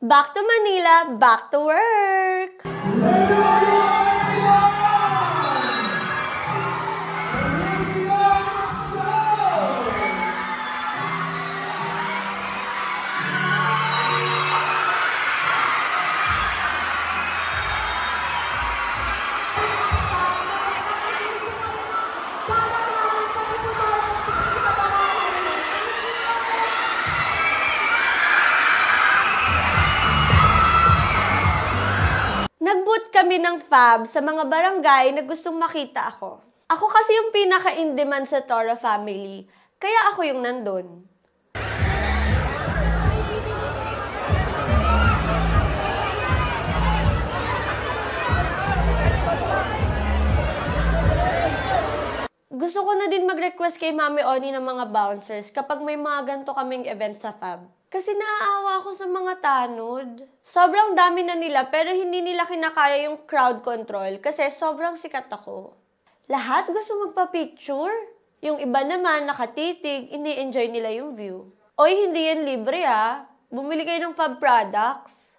Back to Manila, back to work! Nag-boot kami ng fab sa mga barangay na gustong makita ako. Ako kasi yung pinaka-in-demand sa Toro family, kaya ako yung nandun. Gusto ko na din mag-request kay Mami Oni ng mga bouncers kapag may mga ganito kaming event sa fab. Kasi naaawa ako sa mga tanod. Sobrang dami na nila pero hindi nila kinakaya yung crowd control kasi sobrang sikat ako. Lahat gusto magpa-picture. Yung iba naman nakatitig, ini-enjoy nila yung view. Oy, hindi yan libre ah. Bumili kayo ng fab products.